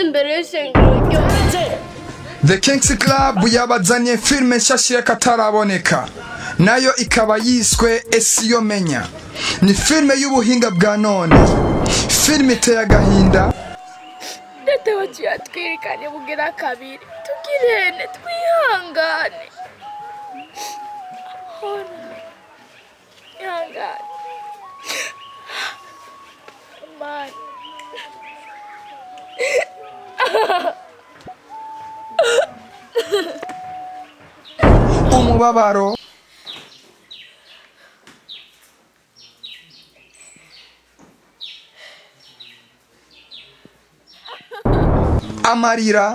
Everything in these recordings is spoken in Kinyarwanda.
imbere y'ishengero ryose The Kings Club yabazaniye filime nshasha y'akataraboneka. Nayo ikaba yiswe Esiyo Menya ni filime y'ubuhinga bwa none. Filime iteye agahinda. Leta wacu yatwirikanye bugira kabiri. Tugirene twihangane. Ihangane. Mani umubabaro amarira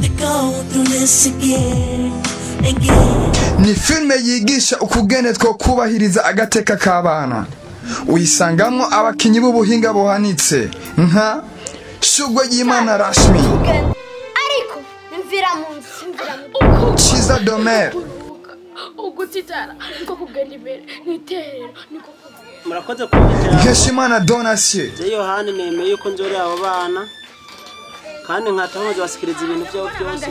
to go through this again, again. ni filime yigisha ukugene two kubahiriza agateka k'abana. Uyisangamo abakinnyi b'ubuhinga buhanitse. Nka shugwe y'imana rashmi. Ariko imvira mu nzu imvira mu nzu. Chiza domer. ugutitara niko kugenda imbere n'iterero niko kugenda. Murakoze kunyitira nkeshimana donasiye je yohani nemeye yuko nzorera abo bana kandi nkataho nkazabasikiriza ibintu byabo byose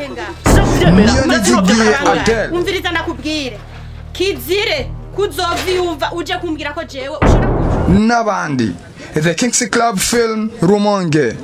niyo nizigiye adele. Umviriza ndakubwire. Kizire kuzovyumva uje kumbwira ko jewe ushobora n'abandi. The kings club film rumonge.